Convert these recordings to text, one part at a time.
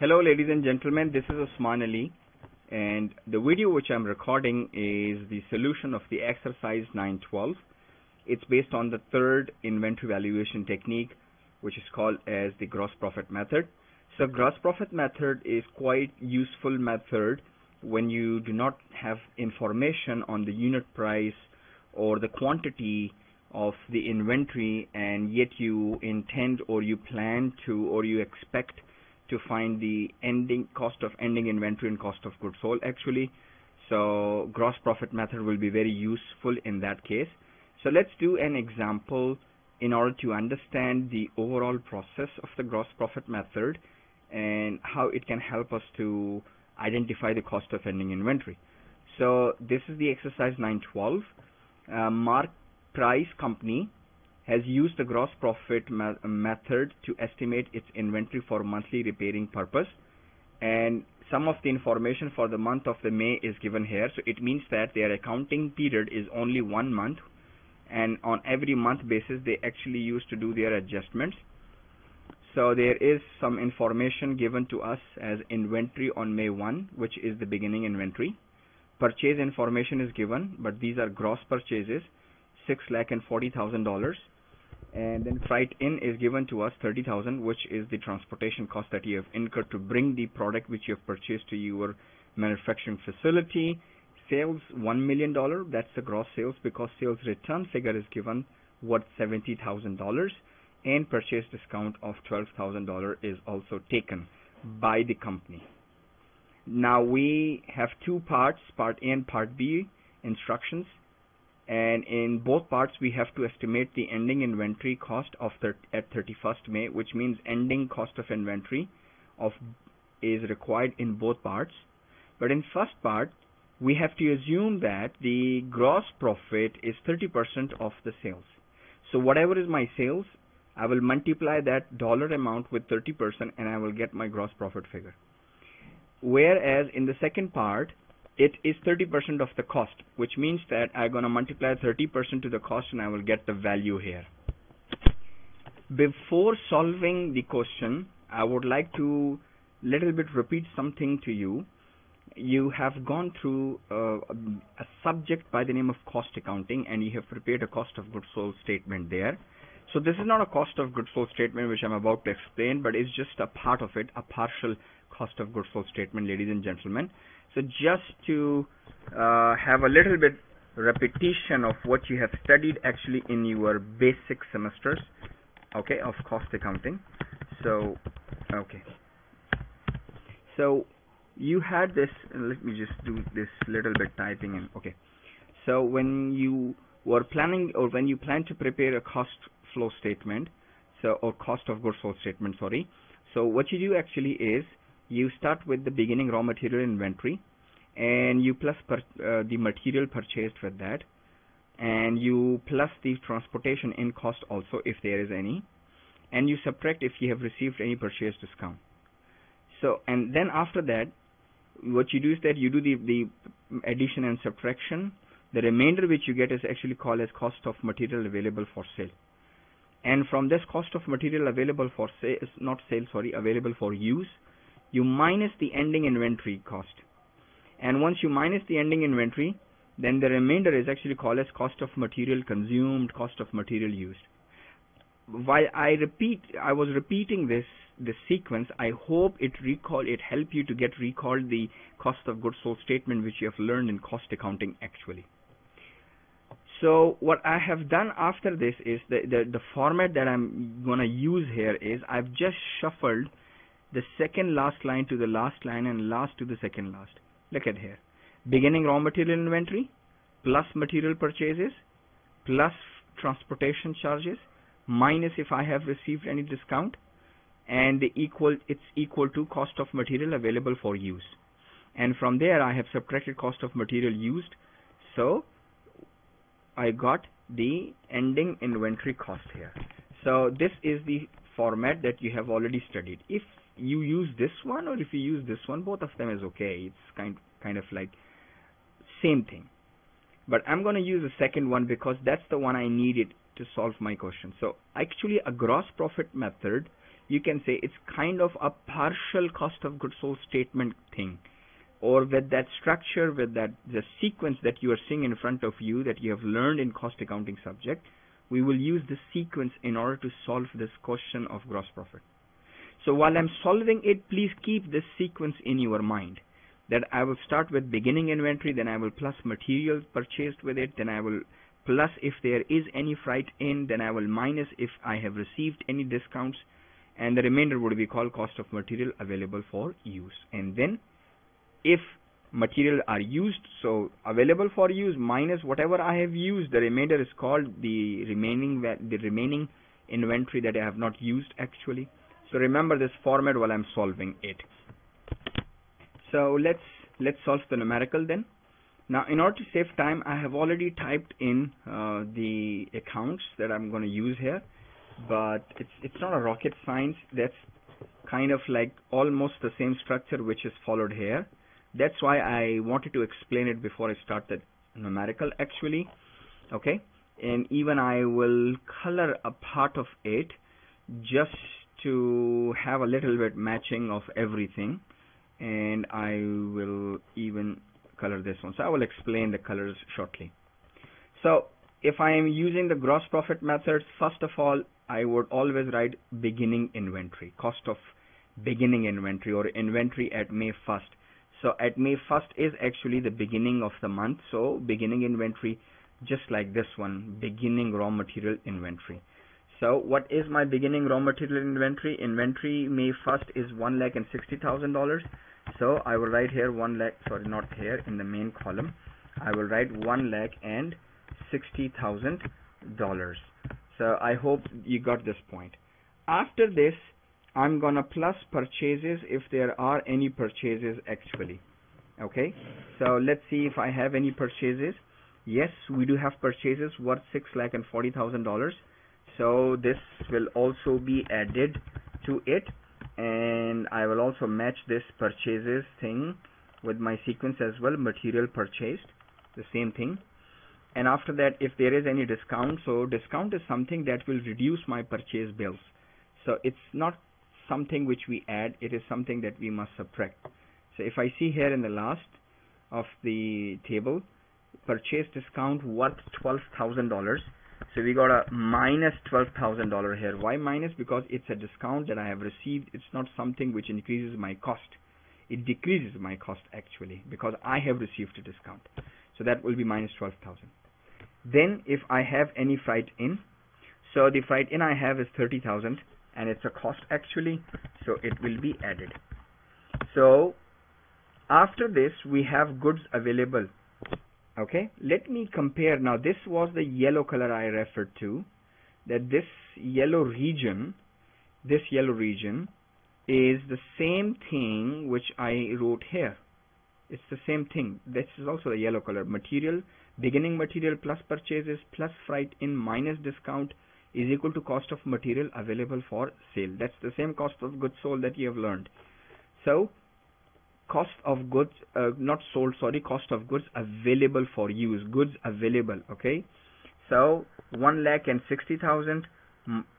Hello ladies and gentlemen, this is Osman Ali and the video which I'm recording is the solution of the exercise 912. It's based on the third inventory valuation technique which is called as the gross profit method. So gross profit method is quite useful method when you do not have information on the unit price or the quantity of the inventory and yet you intend or you plan to or you expect to find the ending cost of ending inventory and cost of goods sold actually. So gross profit method will be very useful in that case. So let's do an example in order to understand the overall process of the gross profit method and how it can help us to identify the cost of ending inventory. So this is the exercise 912 uh, Mark Price Company has used the gross profit method to estimate its inventory for monthly repairing purpose. And some of the information for the month of the May is given here. So it means that their accounting period is only one month. And on every month basis they actually used to do their adjustments. So there is some information given to us as inventory on May 1 which is the beginning inventory. Purchase information is given but these are gross purchases six lakh and forty thousand dollars and then freight in is given to us 30,000 which is the transportation cost that you have incurred to bring the product which you have purchased to your manufacturing facility. Sales 1 million dollar. That's the gross sales because sales return figure is given worth $70,000 and purchase discount of $12,000 is also taken by the company. Now we have two parts part A and part B instructions and in both parts we have to estimate the ending inventory cost of at 31st May which means ending cost of inventory of is required in both parts. But in first part we have to assume that the gross profit is 30% of the sales. So whatever is my sales I will multiply that dollar amount with 30% and I will get my gross profit figure. Whereas in the second part it is 30% of the cost which means that I'm going to multiply 30% to the cost and I will get the value here. Before solving the question I would like to little bit repeat something to you. You have gone through uh, a subject by the name of cost accounting and you have prepared a cost of goods sold statement there. So this is not a cost of goods sold statement which I'm about to explain but it's just a part of it a partial cost of goods sold statement ladies and gentlemen so just to uh, have a little bit repetition of what you have studied actually in your basic semesters. Okay of cost accounting. So okay. So you had this let me just do this little bit typing in. Okay. So when you were planning or when you plan to prepare a cost flow statement so or cost of goods sold statement sorry. So what you do actually is you start with the beginning raw material inventory and you plus per, uh, the material purchased with that and you plus the transportation in cost also if there is any and you subtract if you have received any purchase discount. So and then after that what you do is that you do the, the addition and subtraction. The remainder which you get is actually called as cost of material available for sale. And from this cost of material available for sale is not sale sorry available for use you minus the ending inventory cost. And once you minus the ending inventory then the remainder is actually called as cost of material consumed cost of material used. While I repeat I was repeating this this sequence I hope it recall it help you to get recalled the cost of goods sold statement which you have learned in cost accounting actually. So what I have done after this is the, the, the format that I'm gonna use here is I've just shuffled the second last line to the last line and last to the second last. Look at here. Beginning raw material inventory plus material purchases plus transportation charges minus if I have received any discount and the equal it's equal to cost of material available for use and from there I have subtracted cost of material used so I got the ending inventory cost here so this is the format that you have already studied if you use this one or if you use this one both of them is okay. It's kind kind of like same thing. But I'm going to use the second one because that's the one I needed to solve my question. So actually a gross profit method you can say it's kind of a partial cost of goods sold statement thing. Or with that structure with that the sequence that you are seeing in front of you that you have learned in cost accounting subject we will use this sequence in order to solve this question of gross profit so while I'm solving it please keep this sequence in your mind. That I will start with beginning inventory then I will plus materials purchased with it then I will plus if there is any freight in then I will minus if I have received any discounts and the remainder would be called cost of material available for use. And then if material are used so available for use minus whatever I have used the remainder is called the remaining the remaining inventory that I have not used actually so remember this format while I'm solving it. So let's let's solve the numerical then. Now in order to save time I have already typed in uh, the accounts that I'm going to use here but it's it's not a rocket science. That's kind of like almost the same structure which is followed here. That's why I wanted to explain it before I start the numerical actually. Okay? And even I will color a part of it just to have a little bit matching of everything and I will even color this one. So I will explain the colors shortly. So if I am using the gross profit method first of all I would always write beginning inventory cost of beginning inventory or inventory at May 1st so at May 1st is actually the beginning of the month. So beginning inventory just like this one beginning raw material inventory so what is my beginning raw material inventory? Inventory May 1st is one lakh and sixty thousand dollars. So I will write here one lakh sorry not here in the main column. I will write one lakh and sixty thousand dollars. So I hope you got this point. After this I'm gonna plus purchases if there are any purchases actually. Okay? So let's see if I have any purchases. Yes we do have purchases worth six lakh and forty thousand dollars so this will also be added to it. And I will also match this purchases thing with my sequence as well material purchased the same thing. And after that if there is any discount so discount is something that will reduce my purchase bills. So it's not something which we add it is something that we must subtract. So if I see here in the last of the table purchase discount worth $12,000 so we got a minus $12,000 here. Why minus? Because it's a discount that I have received. It's not something which increases my cost. It decreases my cost actually because I have received a discount. So that will be minus 12,000 then if I have any freight in so the freight in I have is 30,000 and it's a cost actually so it will be added. So after this we have goods available okay? Let me compare. Now this was the yellow color I referred to that this yellow region this yellow region is the same thing which I wrote here. It's the same thing. This is also the yellow color. Material beginning material plus purchases plus freight in minus discount is equal to cost of material available for sale. That's the same cost of goods sold that you have learned. So cost of goods uh, not sold sorry cost of goods available for use goods available okay? So 1 lakh and 60,000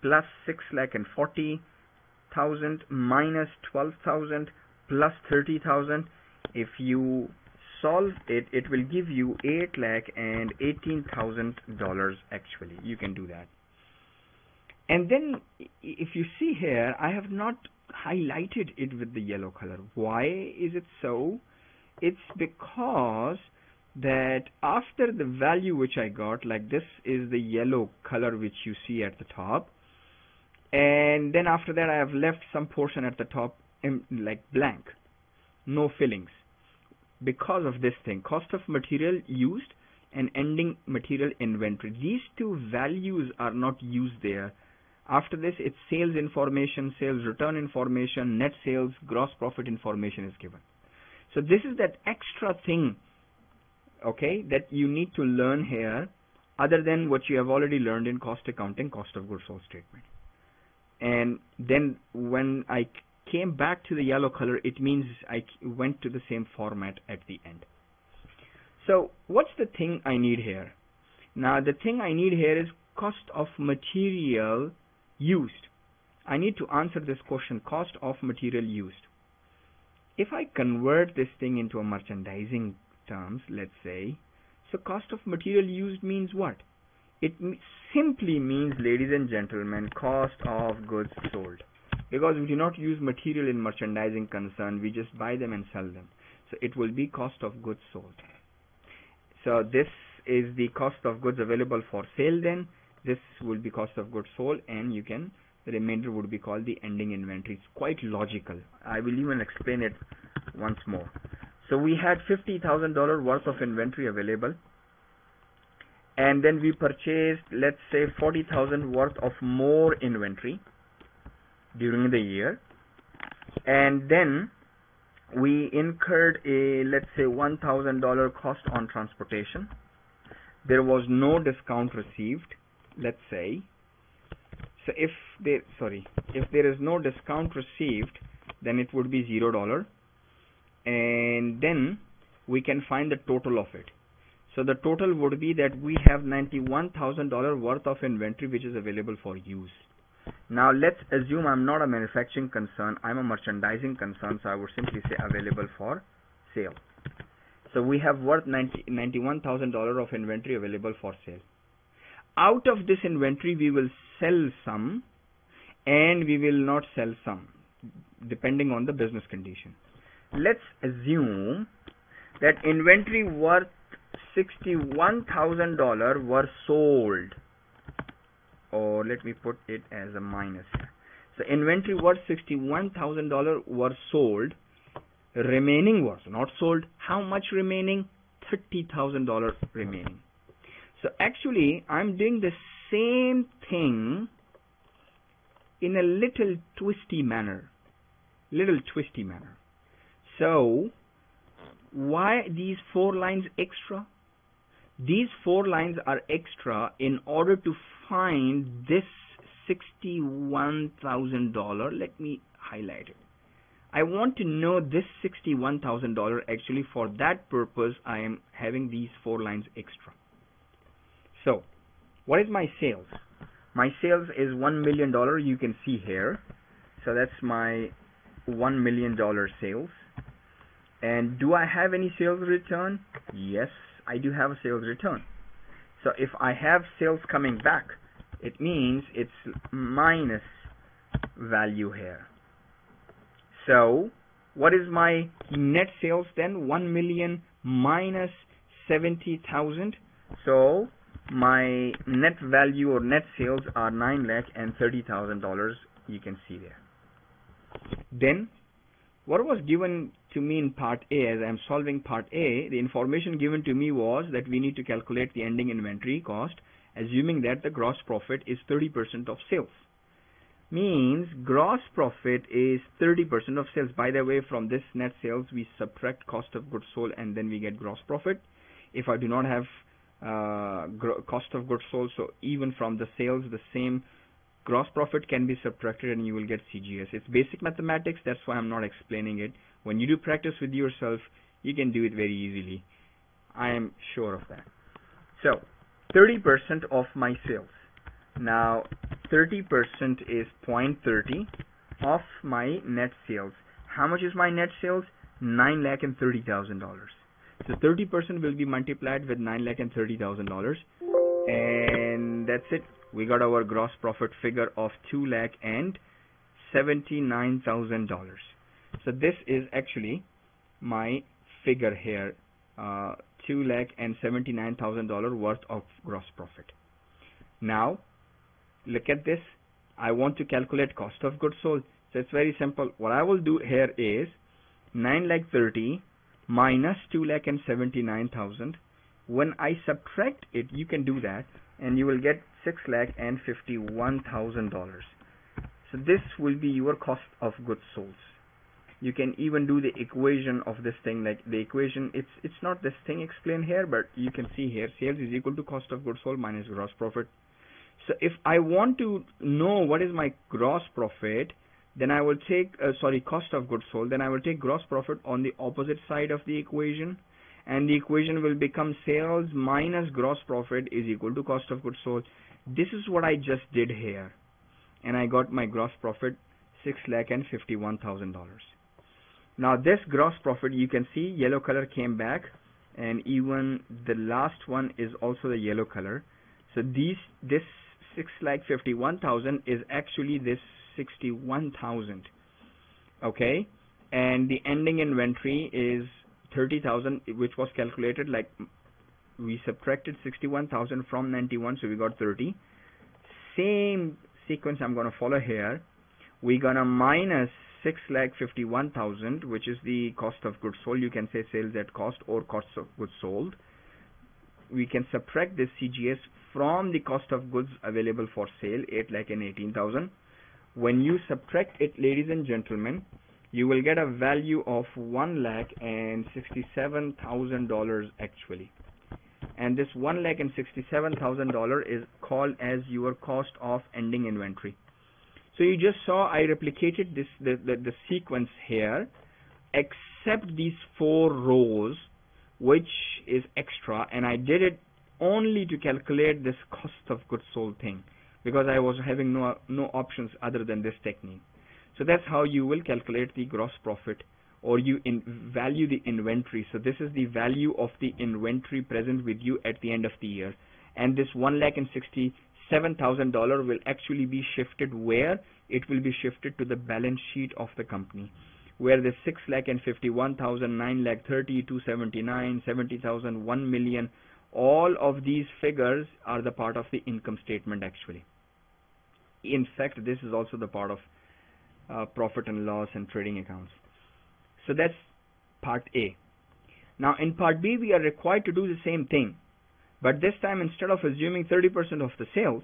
plus 6 lakh and 40,000 minus 12,000 plus 30,000 if you solve it it will give you 8 lakh and 18,000 dollars actually. You can do that. And then if you see here I have not highlighted it with the yellow color. Why is it so? It's because that after the value which I got like this is the yellow color which you see at the top and then after that I have left some portion at the top like blank. No fillings. Because of this thing cost of material used and ending material inventory. These two values are not used there after this, it's sales information, sales return information, net sales, gross profit information is given. So this is that extra thing, okay, that you need to learn here other than what you have already learned in cost accounting, cost of goods sold statement. And then when I came back to the yellow color, it means I went to the same format at the end. So what's the thing I need here? Now the thing I need here is cost of material used I need to answer this question cost of material used. If I convert this thing into a merchandising terms, let's say, so cost of material used means what? It simply means, ladies and gentlemen, cost of goods sold. Because we do not use material in merchandising concern, we just buy them and sell them. So it will be cost of goods sold. So this is the cost of goods available for sale then. This will be cost of goods sold and you can the remainder would be called the ending inventory. It's quite logical. I will even explain it once more. So we had $50,000 worth of inventory available and then we purchased let's say 40,000 worth of more inventory during the year and then we incurred a let's say $1,000 cost on transportation there was no discount received let's say. So if there sorry if there is no discount received then it would be zero dollar. And then we can find the total of it. So the total would be that we have $91,000 worth of inventory which is available for use. Now let's assume I'm not a manufacturing concern I'm a merchandising concern so I would simply say available for sale. So we have worth $91,000 of inventory available for sale out of this inventory we will sell some and we will not sell some depending on the business condition. Let's assume that inventory worth $61,000 were sold. Or let me put it as a minus. So inventory worth $61,000 were sold. Remaining was not sold. How much remaining? $30,000 remaining so actually I'm doing the same thing in a little twisty manner. Little twisty manner. So why these four lines extra? These four lines are extra in order to find this $61,000 let me highlight it. I want to know this $61,000 actually for that purpose I am having these four lines extra what is my sales? My sales is one million dollar you can see here. So that's my one million dollar sales. And do I have any sales return? Yes I do have a sales return. So if I have sales coming back it means it's minus value here. So what is my net sales then? 1 million minus 70,000 so my net value or net sales are 9 lakh and 30,000 dollars you can see there. Then what was given to me in part A as I am solving part A the information given to me was that we need to calculate the ending inventory cost assuming that the gross profit is 30% of sales. Means gross profit is 30% of sales. By the way from this net sales we subtract cost of goods sold and then we get gross profit. If I do not have Uh, cost of goods sold. So even from the sales the same gross profit can be subtracted and you will get CGS it's basic mathematics. That's why I'm not explaining it. When you do practice with yourself you can do it very easily. I am sure of that. So 30% of my sales. Now 30% is 0.30 of my net sales. How much is my net sales? 9 lakh and thirty thousand dollars so 30% will be multiplied with 9 lakh and thirty thousand dollars. And that's it. We got our gross profit figure of 2 lakh and seventy nine thousand dollars. So this is actually my figure here uh, two lakh and seventy nine thousand dollar worth of gross profit. Now look at this. I want to calculate cost of goods sold. So it's very simple. What I will do here is 9 lakh 30 minus 2 lakh and 79,000 when I subtract it you can do that and you will get 6 lakh and 51,000 dollars. So this will be your cost of goods sold. You can even do the equation of this thing like the equation it's it's not this thing explained here but you can see here sales is equal to cost of goods sold minus gross profit. So if I want to know what is my gross profit then I will take uh, sorry cost of goods sold then I will take gross profit on the opposite side of the equation and the equation will become sales minus gross profit is equal to cost of goods sold this is what I just did here and I got my gross profit six lakh and fifty one thousand dollars. Now this gross profit you can see yellow color came back and even the last one is also the yellow color. So these this six lakh fifty one thousand is actually this sixty one thousand. Okay, and the ending inventory is thirty thousand, which was calculated like we subtracted sixty one thousand from ninety one, so we got thirty. Same sequence I'm gonna follow here. We're gonna minus six lakh fifty one thousand, which is the cost of goods sold. You can say sales at cost or cost of goods sold. We can subtract this CGS from the cost of goods available for sale, eight lakh and eighteen thousand. When you subtract it, ladies and gentlemen, you will get a value of one lakh and sixty seven thousand dollars actually. And this one lakh and sixty seven thousand dollar is called as your cost of ending inventory. So you just saw I replicated this the, the, the sequence here except these four rows which is extra and I did it only to calculate this cost of goods sold thing because I was having no no options other than this technique. So that's how you will calculate the gross profit or you value the inventory. So this is the value of the inventory present with you at the end of the year. And this one lakh and sixty $7,000 will actually be shifted where? It will be shifted to the balance sheet of the company where the 6 lakh and 51,000, 9 lakh 30, 279, 70,000, 1 million, all of these figures are the part of the income statement actually. In fact, this is also the part of uh, profit and loss and trading accounts. So that's part A. Now in part B, we are required to do the same thing. But this time, instead of assuming 30% of the sales,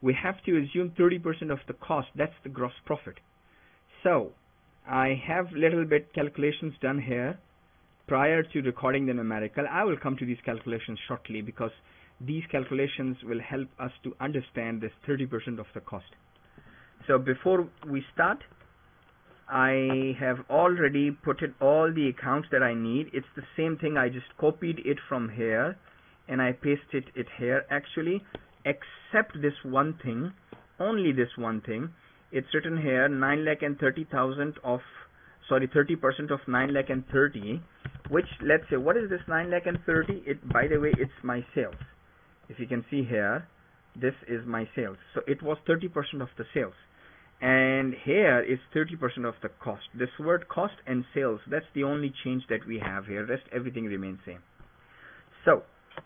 we have to assume 30% of the cost. That's the gross profit. So I have little bit calculations done here prior to recording the numerical. I will come to these calculations shortly because these calculations will help us to understand this 30% of the cost. So before we start, I have already put in all the accounts that I need. It's the same thing. I just copied it from here and I pasted it here actually except this one thing only this one thing it's written here 9 lakh and 30,000 of sorry 30% of 9 lakh and 30 which let's say what is this 9 lakh and 30 it by the way it's my sales if you can see here this is my sales. So it was 30% of the sales. And here is 30% of the cost. This word cost and sales that's the only change that we have here. Rest everything remains same. So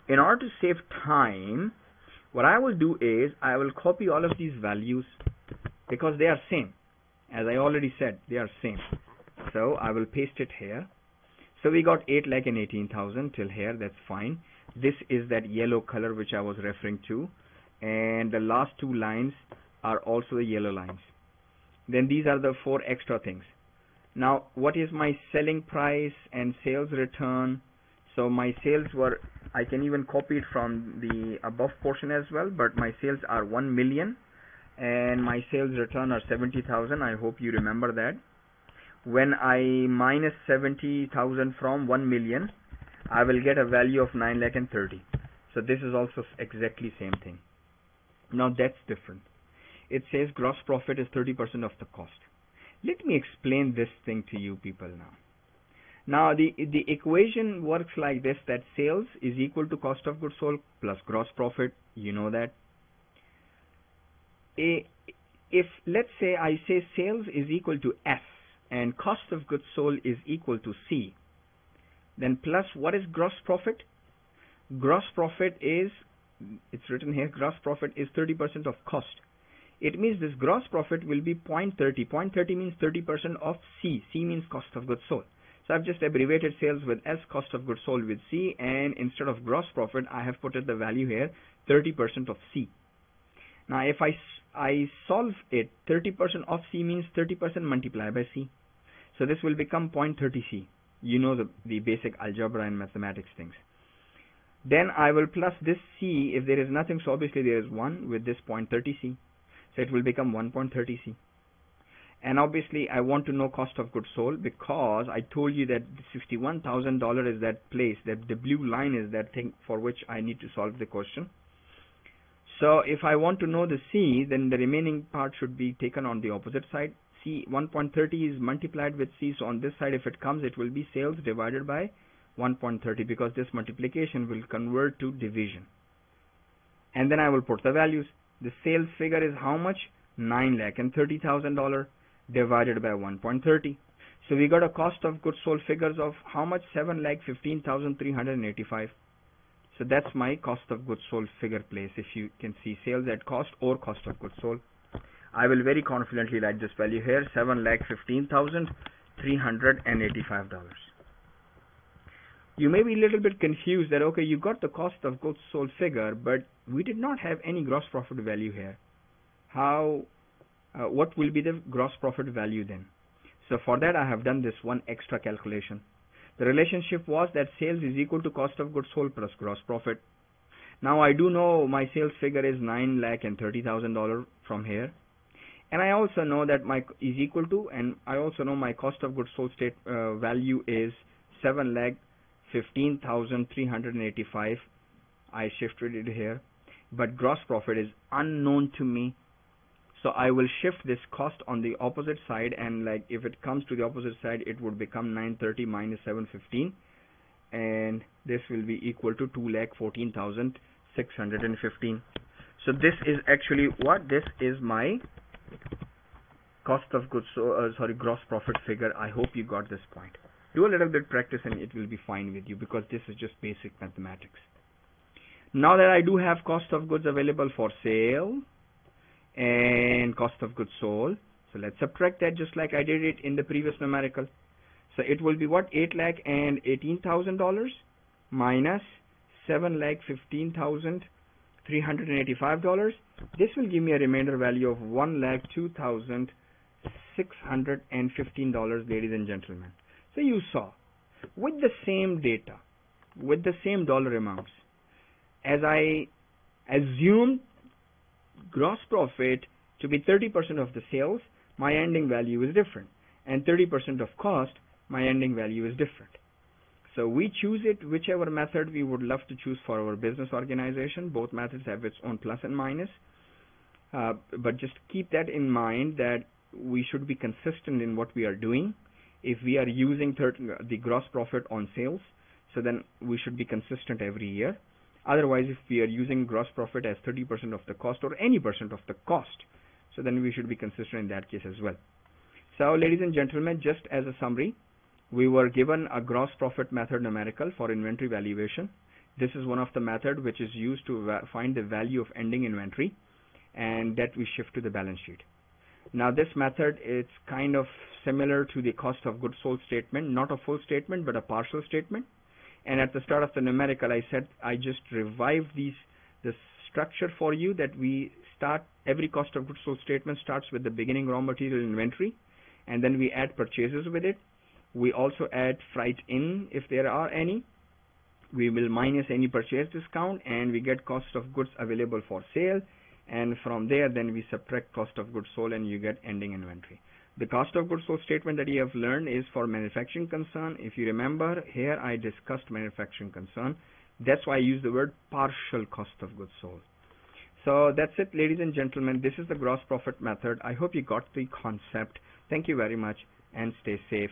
in order to save time what I will do is I will copy all of these values because they are same. As I already said they are same. So I will paste it here. So we got 8 lakh and 18,000 till here. That's fine this is that yellow color which I was referring to. And the last two lines are also the yellow lines. Then these are the four extra things. Now what is my selling price and sales return? So my sales were I can even copy it from the above portion as well but my sales are 1 million and my sales return are 70,000 I hope you remember that. When I minus 70,000 from 1 million I will get a value of 9 lakh and 30 so this is also exactly same thing. Now that's different. It says gross profit is 30% of the cost. Let me explain this thing to you people now. Now the the equation works like this that sales is equal to cost of goods sold plus gross profit. You know that. A, if let's say I say sales is equal to S and cost of goods sold is equal to C, then plus what is gross profit? Gross profit is it's written here gross profit is 30% of cost. It means this gross profit will be 0.30. 0.30 means 30% of C. C means cost of goods sold. So I've just abbreviated sales with S, cost of goods sold with C, and instead of gross profit, I have put the value here, 30% of C. Now if I, I solve it, 30% of C means 30% multiplied by C. So this will become 0.30C. You know the, the basic algebra and mathematics things. Then I will plus this C, if there is nothing, so obviously there is 1 with this 0.30C. So it will become 1.30C and obviously I want to know cost of goods sold because I told you that $61,000 is that place that the blue line is that thing for which I need to solve the question So if I want to know the C, then the remaining part should be taken on the opposite side. C 1.30 is multiplied with C. So on this side, if it comes, it will be sales divided by 1.30 because this multiplication will convert to division. And then I will put the values. The sales figure is how much? 9 lakh and $30,000 divided by 1.30. So we got a cost of goods sold figures of how much? 7 lakh 15,385. So that's my cost of goods sold figure place. If you can see sales at cost or cost of goods sold. I will very confidently write this value here, seven lakh fifteen thousand three hundred and eighty-five dollars. You may be a little bit confused that okay, you got the cost of goods sold figure, but we did not have any gross profit value here. How? Uh, what will be the gross profit value then? So for that, I have done this one extra calculation. The relationship was that sales is equal to cost of goods sold plus gross profit. Now I do know my sales figure is nine lakh and thirty thousand dollar from here and I also know that my is equal to and I also know my cost of goods sold state uh, value is 7 lakh 15,385 I shifted it here but gross profit is unknown to me. So I will shift this cost on the opposite side and like if it comes to the opposite side it would become 930 minus 715 and this will be equal to 2 lakh 14,615 so this is actually what this is my cost of goods so uh, sorry gross profit figure i hope you got this point. Do a little bit practice and it will be fine with you because this is just basic mathematics. Now that i do have cost of goods available for sale and cost of goods sold so let's subtract that just like i did it in the previous numerical. So it will be what? 8 lakh and eighteen thousand dollars minus 7 lakh fifteen thousand three hundred and eighty five dollars. This will give me a remainder value of one lakh two thousand six hundred and fifteen dollars ladies and gentlemen. So you saw with the same data with the same dollar amounts as I assumed gross profit to be 30% of the sales my ending value is different. And 30% of cost my ending value is different so we choose it whichever method we would love to choose for our business organization both methods have its own plus and minus uh, but just keep that in mind that we should be consistent in what we are doing. If we are using the gross profit on sales, so then we should be consistent every year. Otherwise, if we are using gross profit as 30% of the cost or any percent of the cost, so then we should be consistent in that case as well. So, ladies and gentlemen, just as a summary, we were given a gross profit method numerical for inventory valuation. This is one of the method which is used to find the value of ending inventory and that we shift to the balance sheet. Now this method is kind of similar to the cost of goods sold statement, not a full statement but a partial statement. And at the start of the numerical I said I just revived these this structure for you that we start every cost of goods sold statement starts with the beginning raw material inventory and then we add purchases with it. We also add freight in if there are any. We will minus any purchase discount and we get cost of goods available for sale. And from there then we subtract cost of goods sold and you get ending inventory. The cost of goods sold statement that you have learned is for manufacturing concern. If you remember here I discussed manufacturing concern. That's why I use the word partial cost of goods sold. So that's it ladies and gentlemen. This is the gross profit method. I hope you got the concept. Thank you very much and stay safe